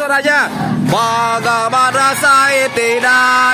राजा रायते ना